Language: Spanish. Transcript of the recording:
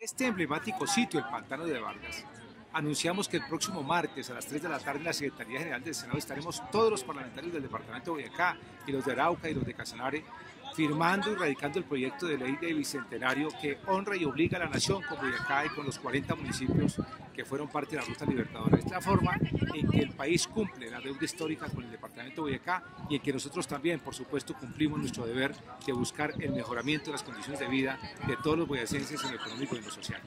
Este emblemático sitio, el Pantano de Vargas, anunciamos que el próximo martes a las 3 de la tarde en la Secretaría General del Senado estaremos todos los parlamentarios del Departamento de Boyacá y los de Arauca y los de Casanare firmando y radicando el proyecto de ley de Bicentenario que honra y obliga a la nación con Boyacá y con los 40 municipios que fueron parte de la Ruta Libertadora. Es la forma en que el país cumple la deuda histórica con el Departamento de Boyacá y en que nosotros también, por supuesto, cumplimos nuestro deber de buscar el mejoramiento de las condiciones de vida de todos los boyacenses en lo económico y en lo social.